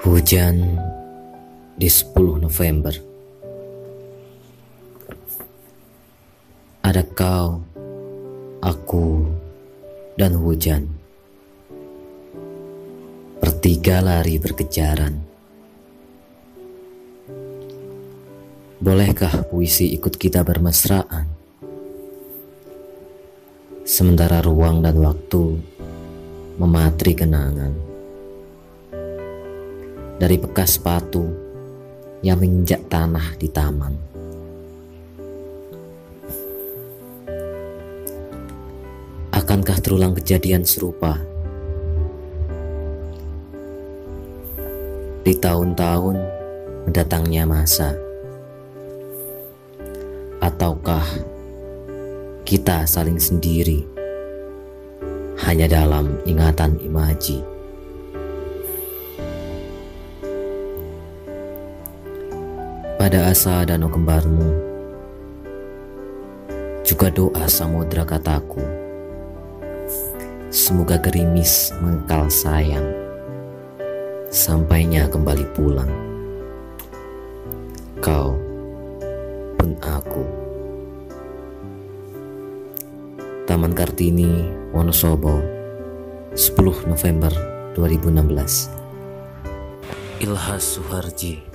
Hujan di 10 November. Ada kau, aku, dan hujan. Bertiga lari berkejaran. Bolehkah puisi ikut kita bermesraan? Sementara ruang dan waktu mematri kenangan dari bekas sepatu yang menginjak tanah di taman. Akankah terulang kejadian serupa? Di tahun-tahun mendatangnya masa. Ataukah kita saling sendiri hanya dalam ingatan imaji? Pada asa danau kembarmu. Juga doa samudra kataku. Semoga gerimis mengkal sayang. Sampainya kembali pulang. Kau pun aku. Taman Kartini Wonosobo 10 November 2016 Ilhas Suharji